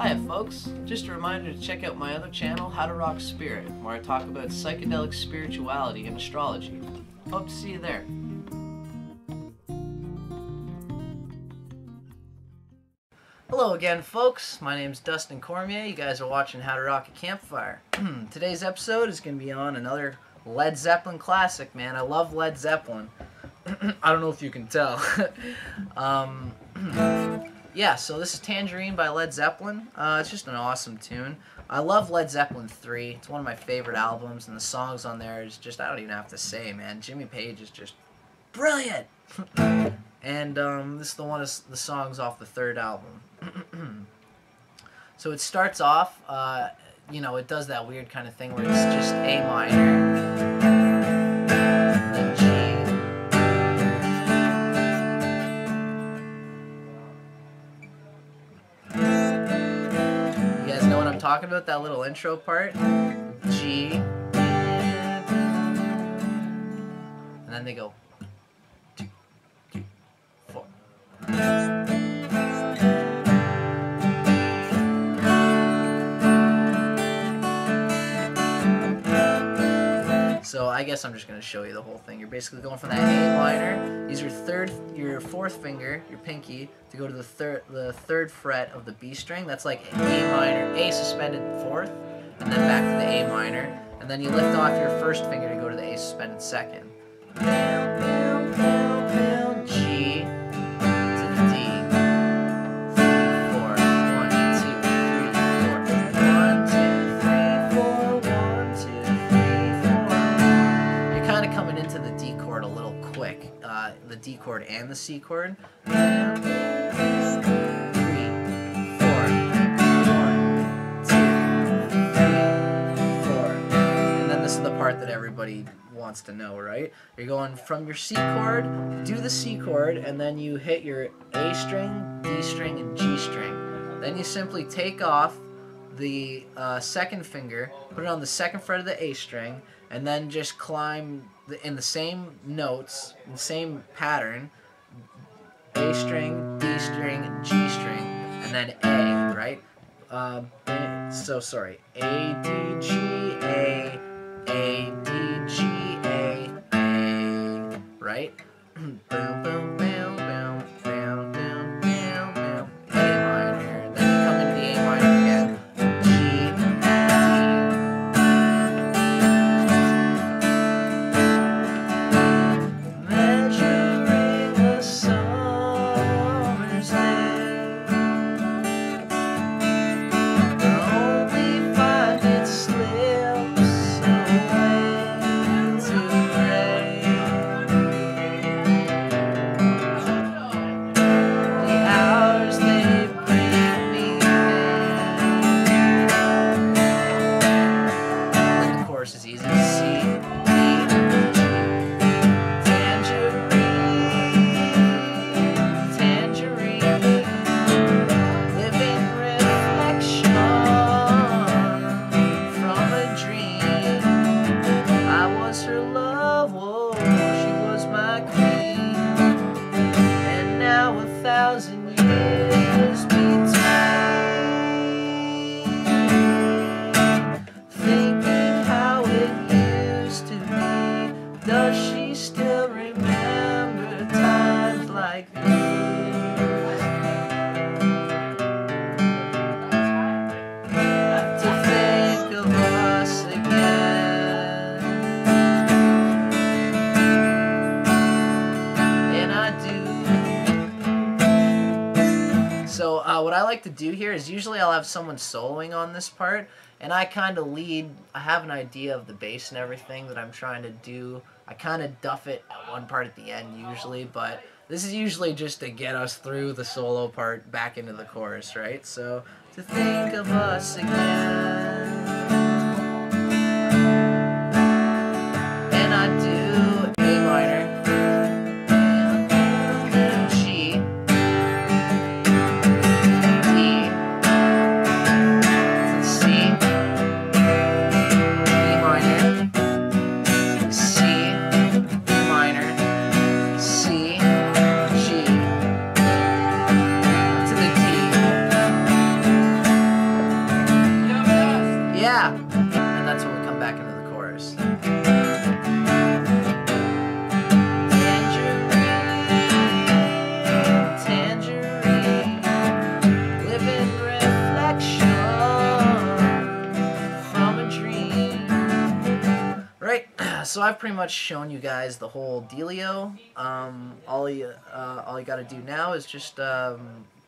Hi folks, just a reminder to check out my other channel, How to Rock Spirit, where I talk about psychedelic spirituality and astrology. Hope to see you there. Hello again folks, my name's Dustin Cormier, you guys are watching How to Rock a Campfire. Today's episode is going to be on another Led Zeppelin classic, man. I love Led Zeppelin. I don't know if you can tell. um, yeah, so this is Tangerine by Led Zeppelin. Uh, it's just an awesome tune. I love Led Zeppelin 3. It's one of my favorite albums, and the songs on there is just, I don't even have to say, man. Jimmy Page is just brilliant. and um, this is the one of the songs off the third album. so it starts off, uh, you know, it does that weird kind of thing where it's just A minor. Talking about? That little intro part? G. And then they go. Guess I'm just gonna show you the whole thing. You're basically going from that A minor. Use your third, your fourth finger, your pinky, to go to the third, the third fret of the B string. That's like A minor, A suspended fourth, and then back to the A minor, and then you lift off your first finger to go to the A suspended second. Chord and the C chord. And then this is the part that everybody wants to know, right? You're going from your C chord, do the C chord, and then you hit your A string, D string, and G string. Then you simply take off the uh, second finger, put it on the second fret of the A string, and then just climb in the same notes, in the same pattern, A string, D string, G string, and then A, right? Uh, so sorry, A, D, G, A, A, D, G, A, A, right? boom, boom, like to do here is usually I'll have someone soloing on this part, and I kind of lead. I have an idea of the bass and everything that I'm trying to do. I kind of duff it at one part at the end usually, but this is usually just to get us through the solo part back into the chorus, right? So, to think of us again. So I've pretty much shown you guys the whole dealio. Um, all you uh, all you got to do now is just um,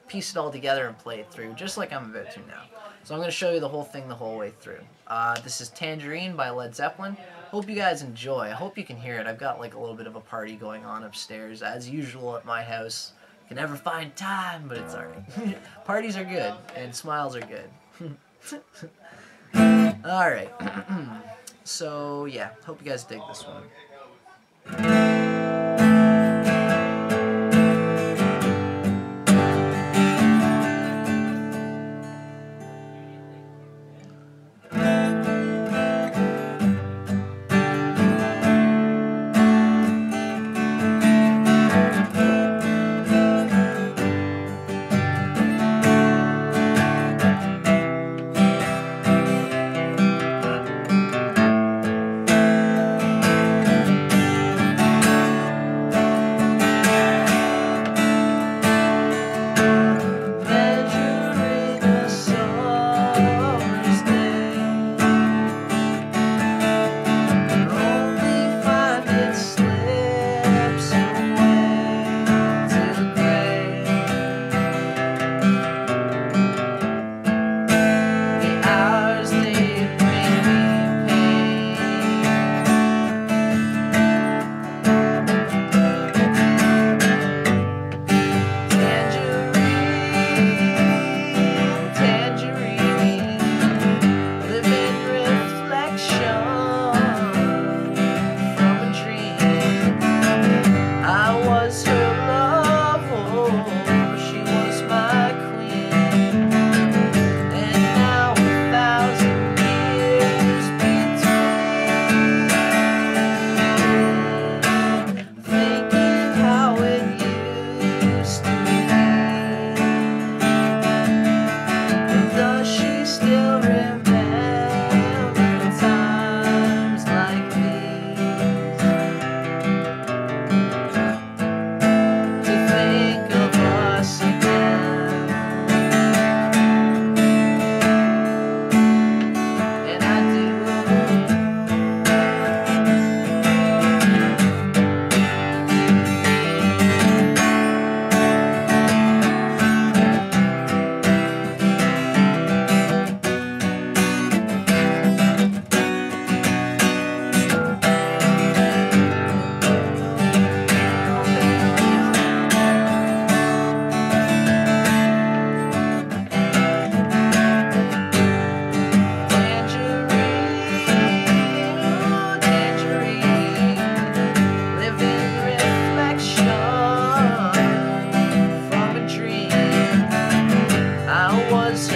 piece it all together and play it through, just like I'm about to now. So I'm going to show you the whole thing the whole way through. Uh, this is Tangerine by Led Zeppelin. Hope you guys enjoy. I hope you can hear it. I've got like a little bit of a party going on upstairs, as usual at my house. Can never find time, but it's alright. Parties are good, and smiles are good. alright. so, yeah. Hope you guys dig this one.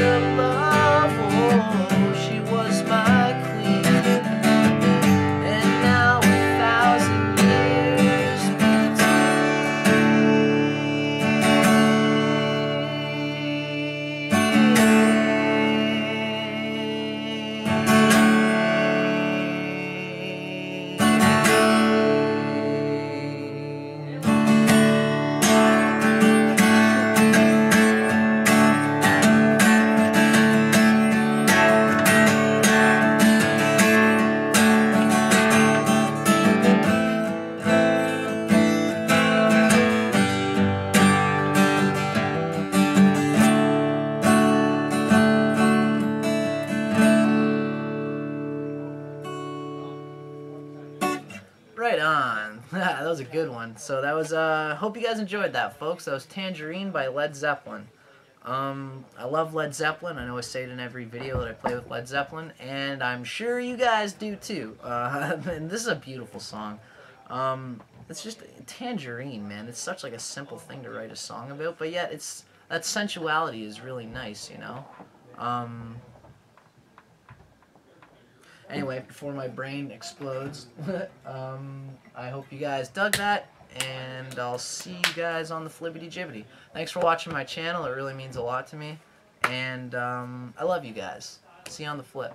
Right good one. So that was, uh, hope you guys enjoyed that, folks. That was Tangerine by Led Zeppelin. Um, I love Led Zeppelin. I know I say it in every video that I play with Led Zeppelin, and I'm sure you guys do too. Uh, and this is a beautiful song. Um, it's just Tangerine, man. It's such like a simple thing to write a song about, but yet it's that sensuality is really nice, you know. Um, anyway, before my brain explodes, um, I hope you guys dug that, and I'll see you guys on the flibbity jibbity. Thanks for watching my channel. It really means a lot to me, and um, I love you guys. See you on the flip.